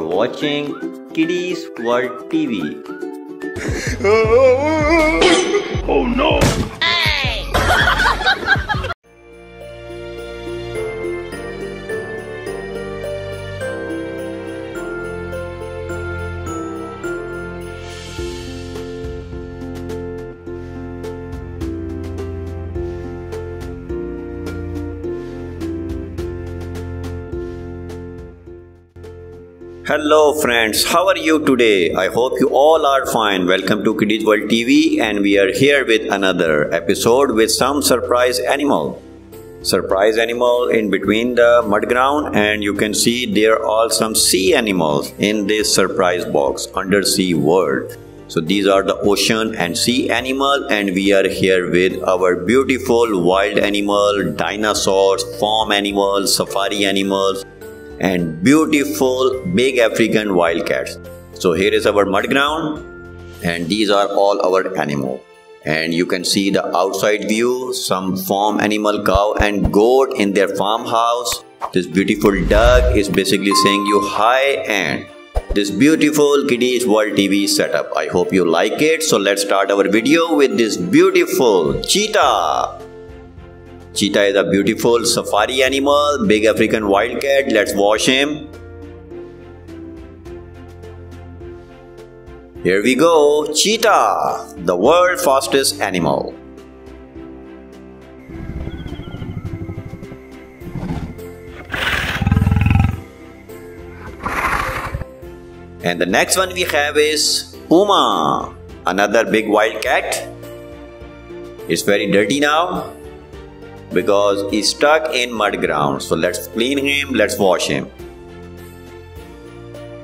are watching Kidiez World TV. Oh no! Hello friends, how are you today? I hope you all are fine. Welcome to Kidiez World TV and we are here with another episode with some surprise animal. Surprise animal in between the mud ground and you can see there are some sea animals in this surprise box undersea world. So these are the ocean and sea animal and we are here with our beautiful wild animal, dinosaurs, farm animals, safari animals and beautiful big African wildcats. So here is our mud ground and these are all our animals. And you can see the outside view, some farm animal cow and goat in their farmhouse. This beautiful duck is basically saying you hi and this beautiful Kidiez World TV setup. I hope you like it. So let's start our video with this beautiful cheetah. Cheetah is a beautiful safari animal, big African wildcat. Let's watch him. Here we go, cheetah, the world's fastest animal. And the next one we have is Puma, another big wildcat. It's very dirty now because he's stuck in mud ground. So let's clean him, let's wash him.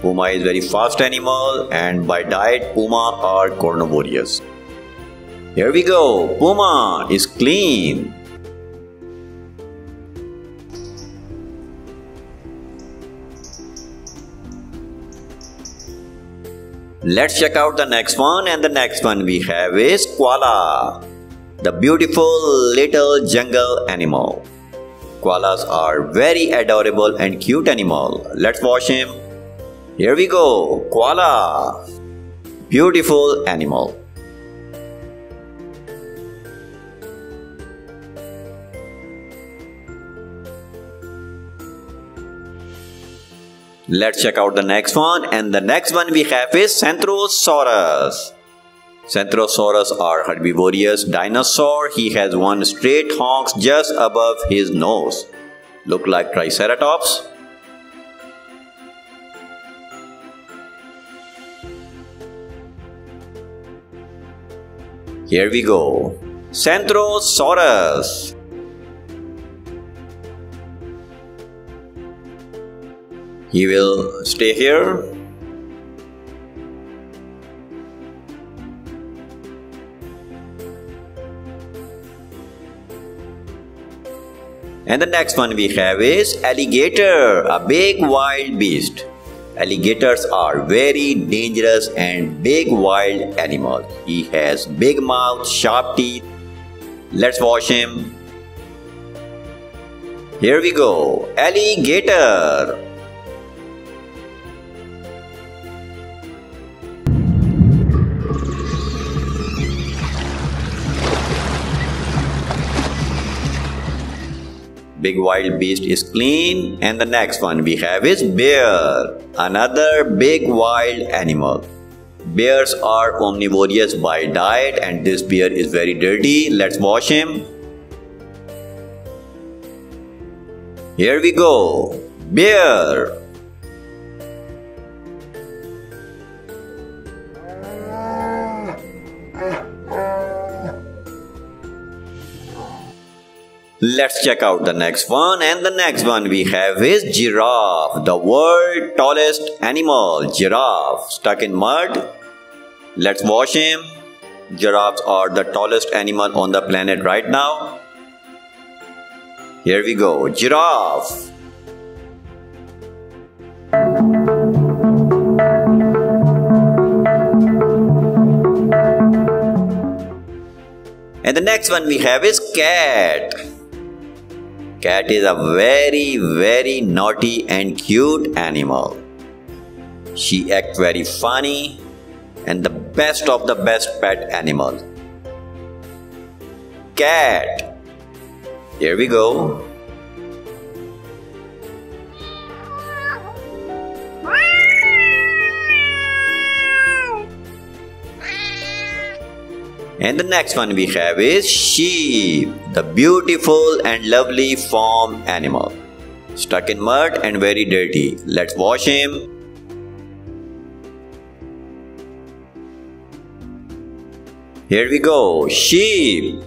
Puma is very fast animal and by diet Puma are carnivorous. Here we go, Puma is clean. Let's check out the next one and the next one we have is koala the beautiful little jungle animal. Koalas are very adorable and cute animal. Let's watch him. Here we go. Koala. Beautiful animal. Let's check out the next one and the next one we have is Centrosaurus. Centrosaurus are herbivorous dinosaur. He has one straight honks just above his nose. Look like Triceratops. Here we go. Centrosaurus. He will stay here And the next one we have is alligator, a big wild beast. Alligators are very dangerous and big wild animal. He has big mouth, sharp teeth. Let's watch him. Here we go, alligator. Big wild beast is clean. And the next one we have is bear. Another big wild animal. Bears are omnivorous by diet and this bear is very dirty. Let's wash him. Here we go. Bear Let's check out the next one and the next one we have is giraffe, the world tallest animal, giraffe stuck in mud. Let's wash him. Giraffes are the tallest animal on the planet right now. Here we go, giraffe. And the next one we have is cat. Cat is a very very naughty and cute animal. She acts very funny and the best of the best pet animal. Cat. Here we go. And the next one we have is sheep, the beautiful and lovely farm animal. Stuck in mud and very dirty. Let's wash him. Here we go, sheep.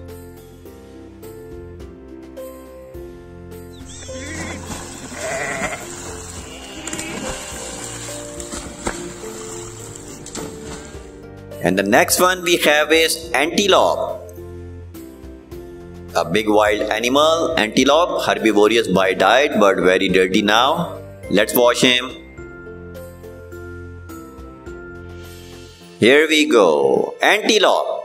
And the next one we have is antelope. A big wild animal, antelope, herbivorous by diet but very dirty now. Let's wash him. Here we go, antelope.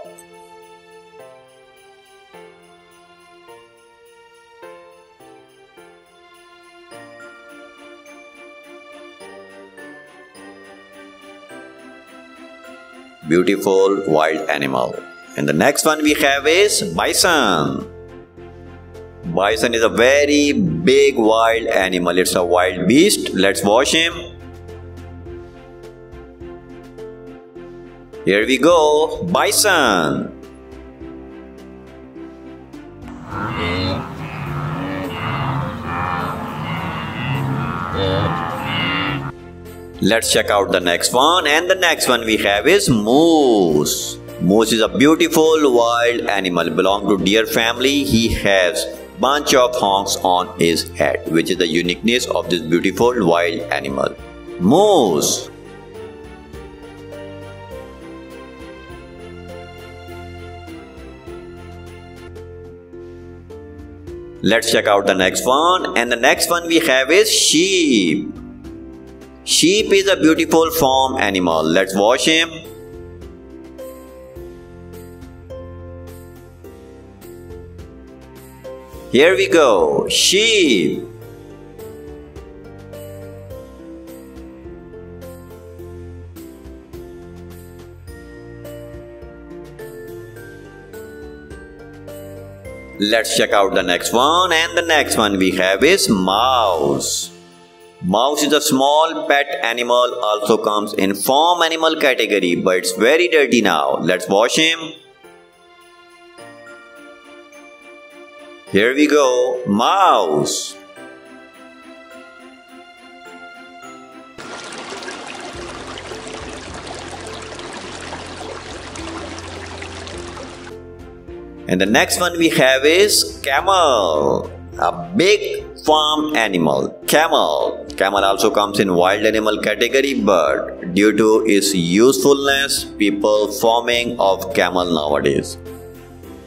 Beautiful wild animal. And the next one we have is bison. Bison is a very big wild animal. It's a wild beast. Let's wash him. Here we go, bison. Let's check out the next one and the next one we have is moose. Moose is a beautiful wild animal belong to deer family. He has bunch of horns on his head which is the uniqueness of this beautiful wild animal. Moose Let's check out the next one and the next one we have is sheep. Sheep is a beautiful farm animal. Let's wash him. Here we go. Sheep. Let's check out the next one and the next one we have is mouse. Mouse is a small pet animal also comes in farm animal category but it's very dirty now. Let's wash him. Here we go. Mouse. And the next one we have is camel. A big farm animal. Camel. Camel also comes in wild animal category but due to its usefulness, people farming of camel nowadays.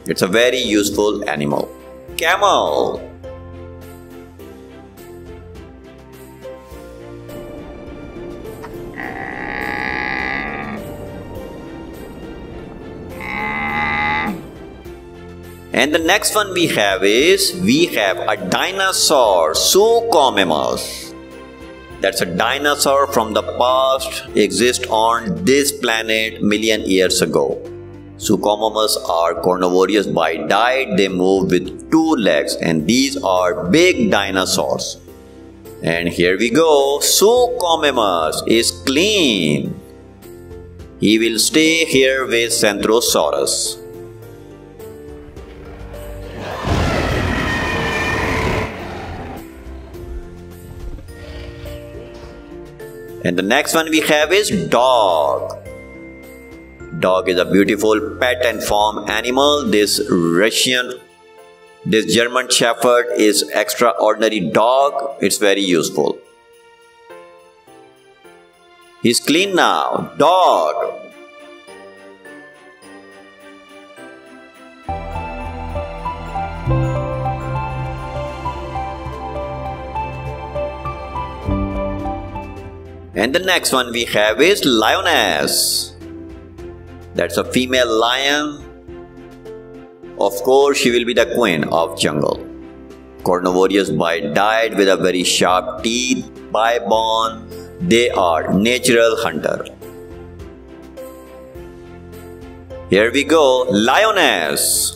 It's a very useful animal. Camel. And the next one we have is we have a dinosaur, so. That's a dinosaur from the past exist on this planet million years ago. Suchomimus are carnivorous by diet. They move with two legs and these are big dinosaurs. And here we go. Suchomimus is clean. He will stay here with Centrosaurus. And the next one we have is dog. Dog is a beautiful pet and farm animal. This Russian, this German Shepherd is extraordinary dog. It's very useful. He's clean now. Dog. And the next one we have is lioness. That's a female lion. Of course, she will be the queen of jungle. Carnivorous by diet with a very sharp teeth, by bone, They are natural hunter. Here we go, lioness.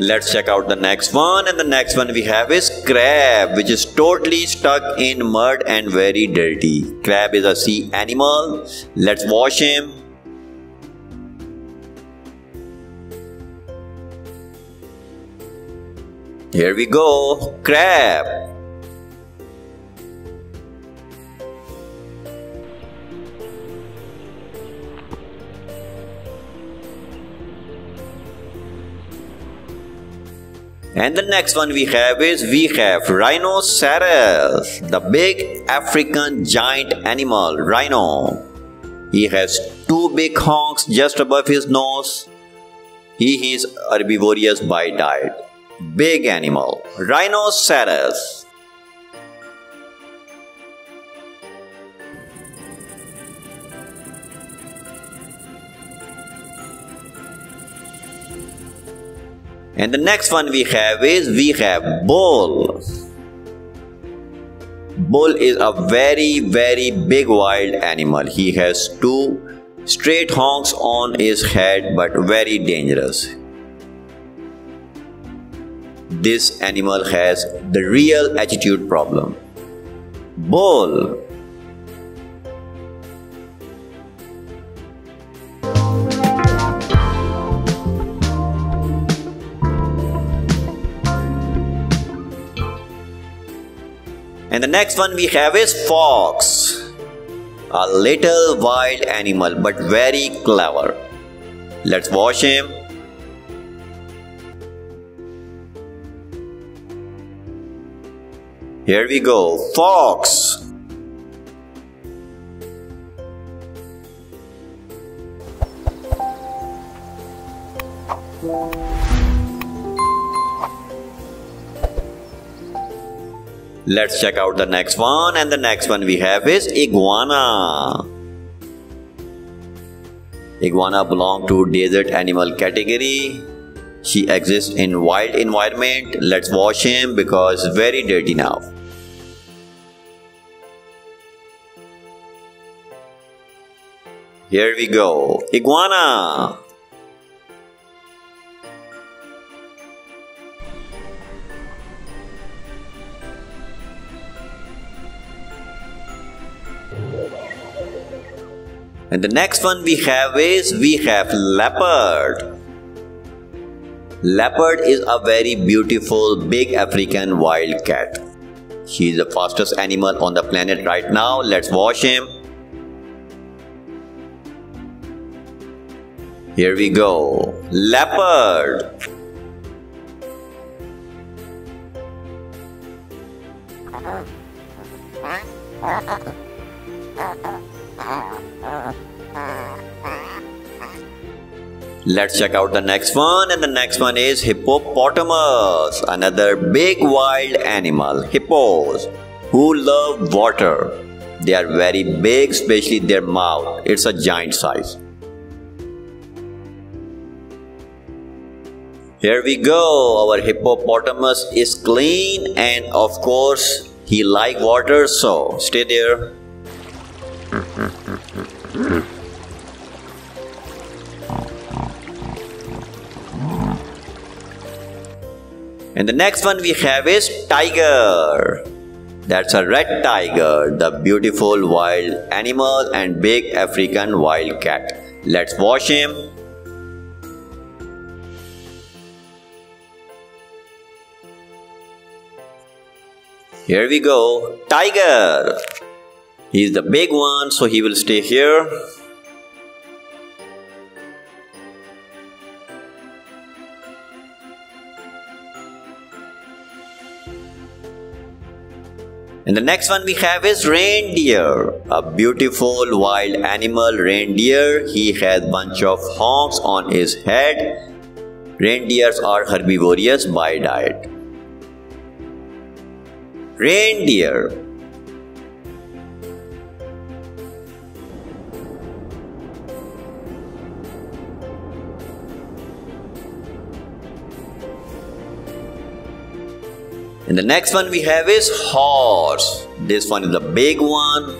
Let's check out the next one and the next one we have is crab which is totally stuck in mud and very dirty. Crab is a sea animal. Let's wash him. Here we go. Crab. And the next one we have is we have rhinoceros, the big African giant animal, rhino. He has two big honks just above his nose. He is herbivorous by diet. Big animal, rhinoceros. And the next one we have is we have bull. Bull is a very very big wild animal. He has two straight honks on his head but very dangerous. This animal has the real attitude problem. Bull the next one we have is fox. A little wild animal but very clever. Let's wash him. Here we go. Fox. Let's check out the next one and the next one we have is iguana. Iguana belong to desert animal category. She exists in wild environment. Let's wash him because very dirty now. Here we go. Iguana. And the next one we have is we have leopard. Leopard is a very beautiful big African wild cat. He is the fastest animal on the planet right now. Let's wash him. Here we go. Leopard. Let's check out the next one and the next one is hippopotamus, another big wild animal, hippos, who love water. They are very big, especially their mouth. It's a giant size. Here we go. Our hippopotamus is clean and of course he like water so stay there. And the next one we have is tiger. That's a red tiger, the beautiful wild animal and big African wild cat. Let's wash him. Here we go, tiger. He's the big one, so he will stay here. And the next one we have is reindeer, a beautiful wild animal reindeer. He has bunch of horns on his head. Reindeers are herbivorous by diet. Reindeer And the next one we have is horse. This one is the big one.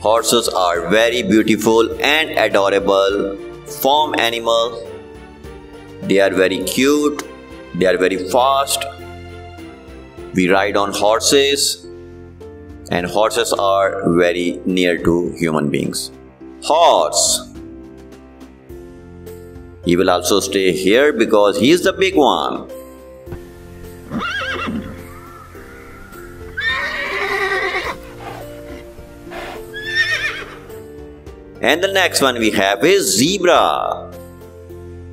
Horses are very beautiful and adorable farm animals. They are very cute. They are very fast. We ride on horses and horses are very near to human beings. Horse. He will also stay here because he is the big one. And the next one we have is zebra.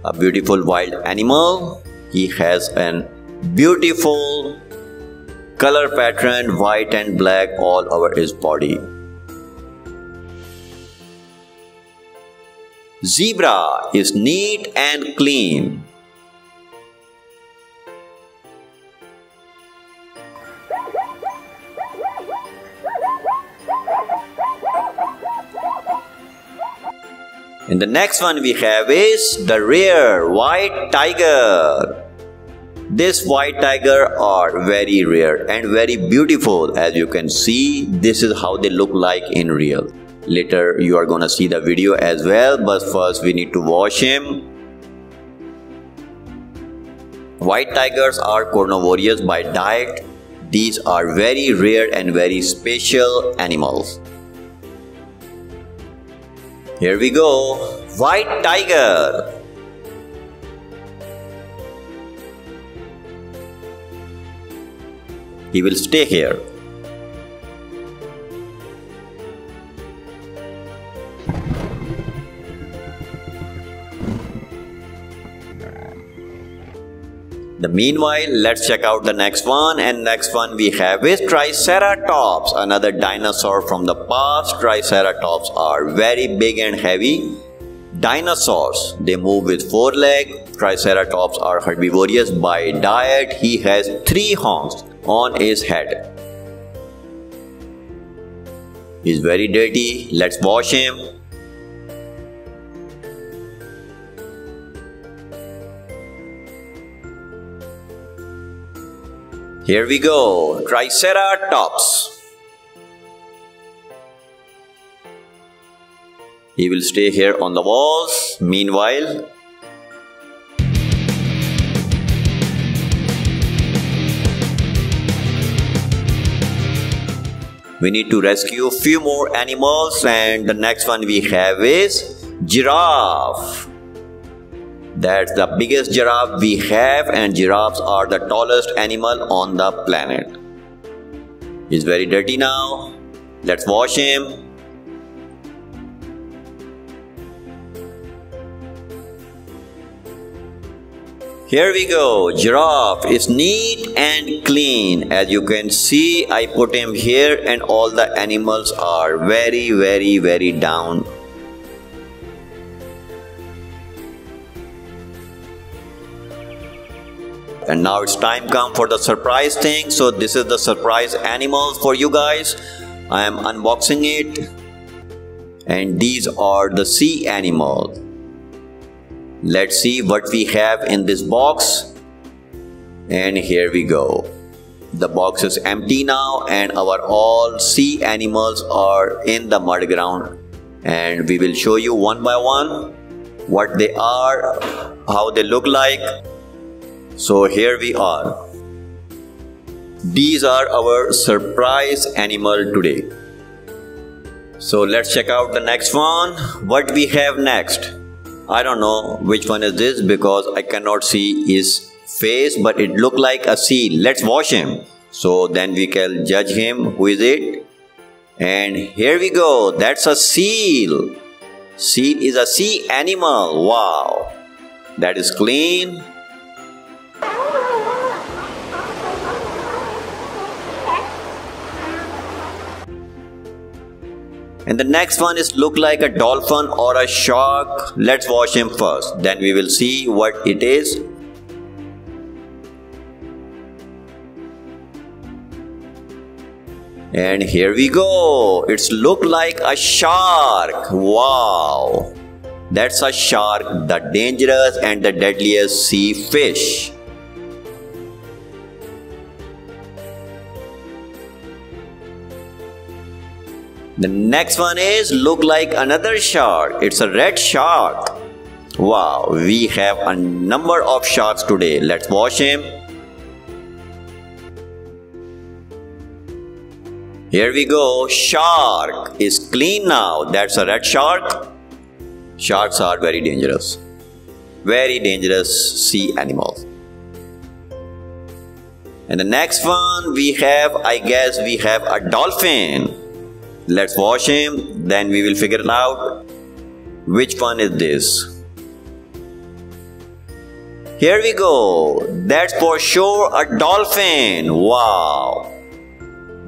A beautiful wild animal. He has an beautiful color pattern white and black all over his body. Zebra is neat and clean. And the next one we have is the rare white tiger. This white tiger are very rare and very beautiful as you can see this is how they look like in real. Later you are gonna see the video as well but first we need to wash him. White tigers are carnivorous by diet. These are very rare and very special animals. Here we go. White tiger. He will stay here. Meanwhile, let's check out the next one and next one we have is Triceratops, another dinosaur from the past. Triceratops are very big and heavy. Dinosaurs, they move with four legs. Triceratops are herbivorous by diet. He has three horns on his head. He's very dirty. Let's wash him. Here we go, Triceratops. He will stay here on the walls. Meanwhile, we need to rescue a few more animals and the next one we have is giraffe. That's the biggest giraffe we have and giraffes are the tallest animal on the planet. He's very dirty now. Let's wash him. Here we go. Giraffe is neat and clean. As you can see, I put him here and all the animals are very, very, very down and now it's time come for the surprise thing. So this is the surprise animals for you guys. I am unboxing it. And these are the sea animals let's see what we have in this box. And here we go. The box is empty now and our all sea animals are in the mud ground. And we will show you one by one what they are how they look like so here we are. These are our surprise animal today. So let's check out the next one. What we have next? I don't know which one is this because I cannot see his face but it look like a seal. Let's wash him. So then we can judge him. Who is it? And here we go. That's a seal. Seal is a sea animal. Wow. That is clean And the next one is look like a dolphin or a shark. Let's wash him first. Then we will see what it is. And here we go. It's look like a shark. Wow. That's a shark, the dangerous and the deadliest sea fish. The next one is look like another shark. It's a red shark. Wow, we have a number of sharks today. Let's watch him. Here we go. Shark is clean now. That's a red shark. Sharks are very dangerous. Very dangerous sea animals. And the next one we have, I guess we have a dolphin. Let's wash him, then we will figure it out which one is this. Here we go. That's for sure a dolphin. Wow.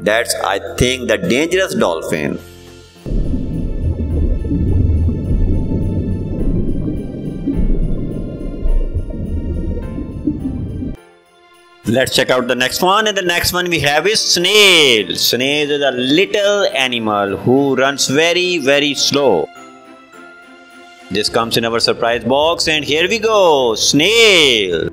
That's, I think, the dangerous dolphin. Let's check out the next one and the next one we have is snail. Snail is a little animal who runs very very slow. This comes in our surprise box and here we go, snail.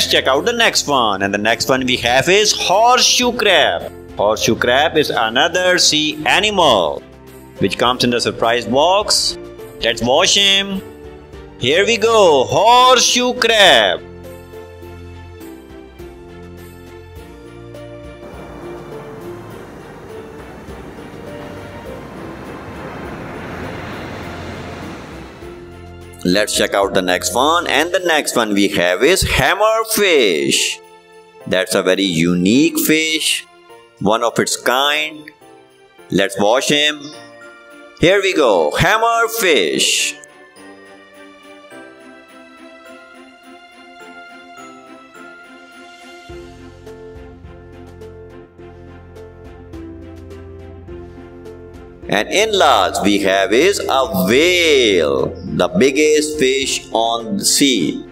Let's check out the next one. And the next one we have is horseshoe crab. Horseshoe crab is another sea animal which comes in the surprise box. Let's wash him. Here we go, horseshoe crab. Let's check out the next one and the next one we have is hammerfish. That's a very unique fish, one of its kind. Let's wash him. Here we go, hammerfish. And in last we have is a whale, the biggest fish on the sea.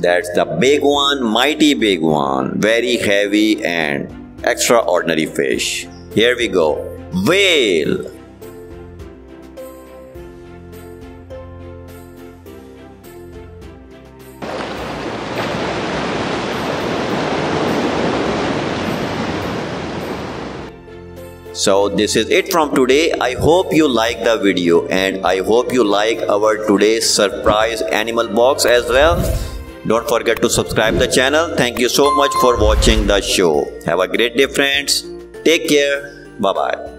That's the big one, mighty big one, very heavy and extraordinary fish. Here we go. Whale. So this is it from today. I hope you like the video and I hope you like our today's surprise animal box as well. Don't forget to subscribe the channel. Thank you so much for watching the show. Have a great day friends. Take care. Bye bye.